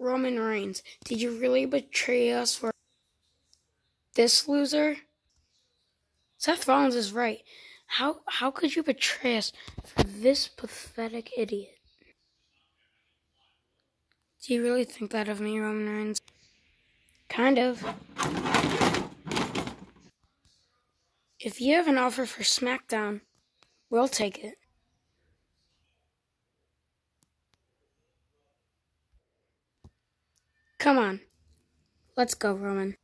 Roman Reigns, did you really betray us for this loser? Seth Rollins is right. How how could you betray us for this pathetic idiot? Do you really think that of me, Roman Reigns? Kind of. If you have an offer for SmackDown, we'll take it. Come on. Let's go, Roman.